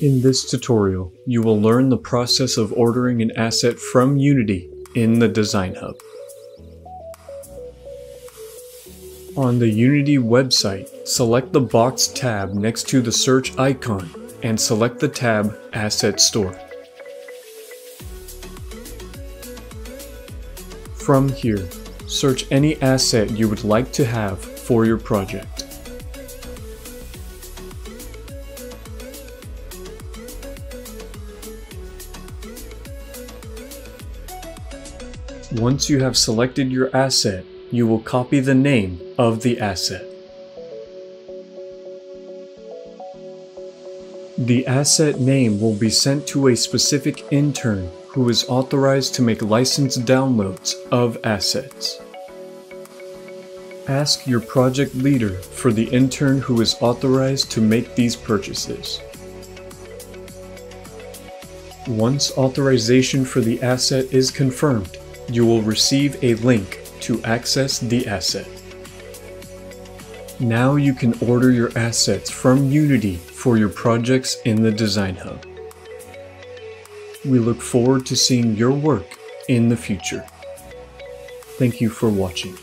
In this tutorial, you will learn the process of ordering an asset from Unity in the Design Hub. On the Unity website, select the box tab next to the search icon and select the tab Asset Store. From here, search any asset you would like to have for your project. Once you have selected your asset, you will copy the name of the asset. The asset name will be sent to a specific intern who is authorized to make licensed downloads of assets. Ask your project leader for the intern who is authorized to make these purchases. Once authorization for the asset is confirmed, you will receive a link to access the asset. Now you can order your assets from Unity for your projects in the Design Hub. We look forward to seeing your work in the future. Thank you for watching.